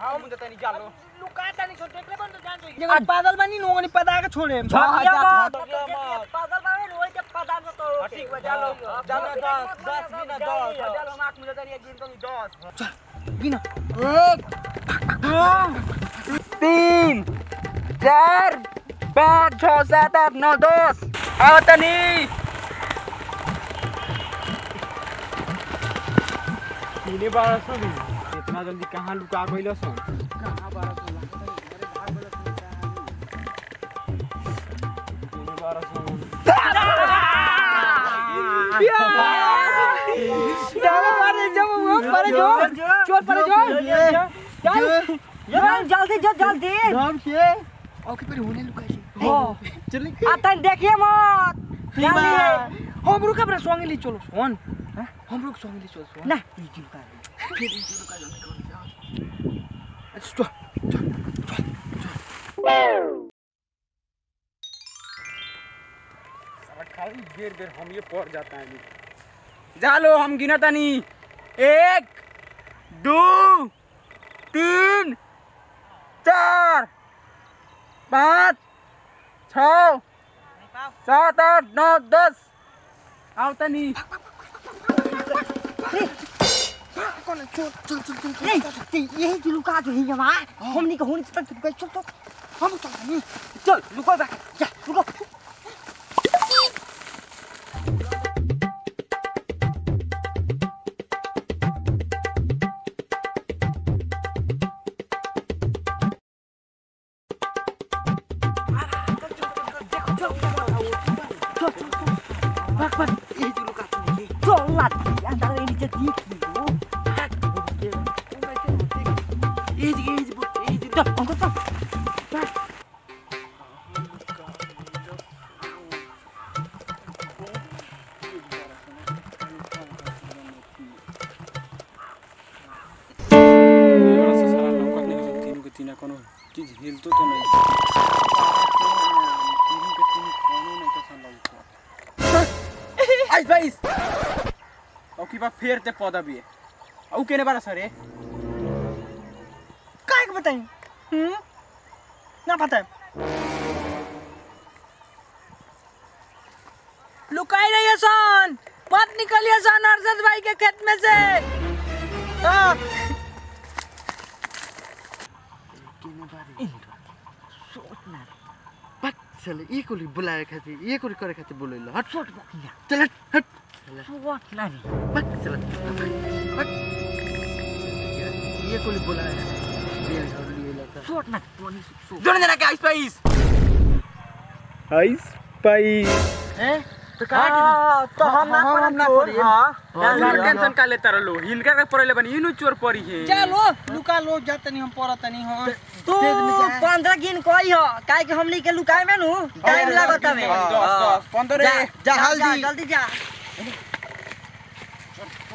हाँ तनी जालो बन तो जान जो ये पागल बनी नोंगनी पता के छोड़े। पागल बने रोई के पता न तो ठीक है जालो जालो 10 10 बिना 10 जालो माक मुझे तनी एक गिन तो 10 बिना एक दो तीन चार पाँच छ सात आठ नौ दस। आओ तनी। तीने बारह सौ इतना जल्दी कहाँ लुका गइल सन? जल्दी जल्दी जो जल्दी ओके पर होने लुका छी हो। चल। आता देखिए मत। जल्दी हम रुका पर सोंगे ले चलो। सोन। हम रुक सोंगे ले चलो सोन ना ये क्यों कर फिर इनके लुका जाने अच्छा चल खाली देर देर हम ये पड़ जाता है जालो हम गिना तनी एक दो तीन चार पाँच छ सात आठ नौ दस। आओ तनी कौन चोर चल चल चल नहीं ते यही जो लुका जो है वहाँ हमने कहो नहीं चल चल चल चल हम चल नहीं चल रुको जा जा रुको चल antara ini jadi kilo चल अंकल चल थोड़ा सा सारा लौकत नहीं है? तीनों के तीना कोनो चीज़ हिलतो बा फेर ते पौधा भी है। औ केने बारा सरे काय के बताई हम्म ना पता है। लुकाई रही है सन मत निकलिए सन अरशद भाई के खेत में से। हाँ। चल ये कोली बुलाए खातिर ये कोली करे खातिर बोलैल हट छोट हट हट हट चल हट। ये कोली बुलाए ये घर लिए लता छोट ना तोनी छोट जोने आइस भाईस आइस भाईस हैं। तो हाँ, तो हम ना हम ना पड़ी। हाँ। यार टेंशन का लेता रहो हिनका के पड़ले बनी इनु चोर पड़ी है। चलो लुका लो जाते हम पड़त नहीं तू पंद्रह गिन कोई हो काहे कि हमनी के लुकाए में नु? टाइम लागत हमें। जा जल्दी जा चल सब लुका चले के ना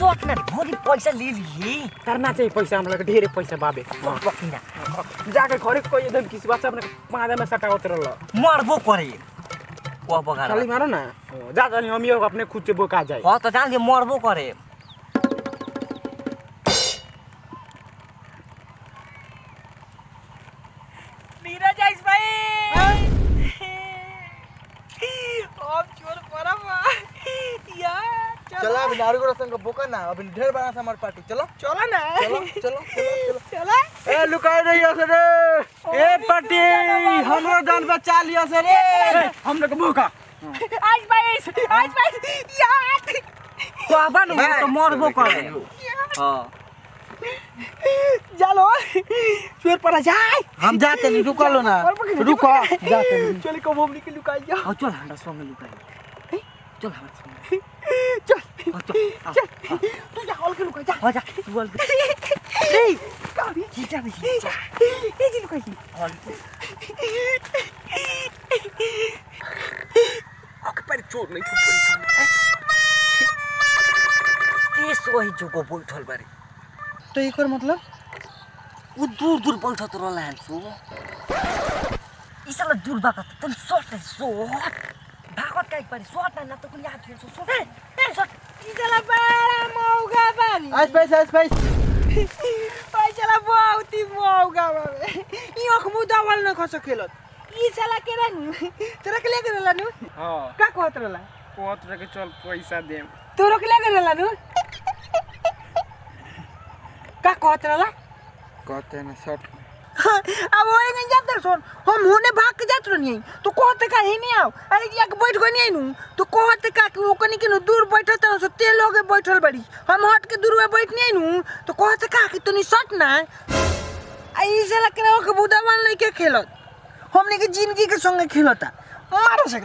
ना सोट ना भोरी पैसा ले लिए करना चाहिए पैसा हमरा के ढेरे पैसा बाबे। जाके घरे कोई एकदम किसी बात से अपने पाँच में सटा उतरल मरबो करे वो बगार मारो ना। जा जानी हम ये अपने खुद से बोका जाए। हाँ तो जान के मरबो करे चला। अभी नारू को संग बोका ना अभी ढेर बड़ा सा हमारे पार्टी चलो। चलो ना। चलो चलो चलो चला। ए लुकाई रही है रे। ए पट्टी हमरो जान बचा लिया से रे। हम लोग बोका। आइस भाई आइस भाई यार। कहबा न तो मरबो करे हाँ। चलो चोर पर जाए। हम जाते नहीं रुको लो ना। रुको। जाते नहीं। चल को मम्मी के लुकाई। जा हाँ चल हमरा संग लुकाई। चल हमरा संग चल। के का चोर नहीं बारे तो एकर मतलब ऊ दूर दूर बैठत रहला है सो ई साला दूर भागत तन शॉट है शॉट भागत काई पारी शॉट ना तो याद शॉट शॉट ई चला बड़ा मौगा बानी आज पैस आज पैस ओइ चला बहुत ही मौगा बाबे ई आँख मुँह दवाल न खस खेलत ई चला के रहनु तोरा के लेके रहला नु हाँ का कहत रहला कोत रखे चल पैसा देम अब ओए गन जात सुन। हम भाग के जात रहनी तो कहत का ही नहीं आओ अरे जी के बैठ गनी आई नु। तो कहत का कि ओकनी के नु दूर बैठत रहो सो ते लोग बैठल बड़ी। हम हट के दूर में आई नु। तो कहत का कि तनी सट ना। आई से लग रहा के बुदावन लेके खेलत। हमने के। ज़िंदगी के संगे खेलता मारो। से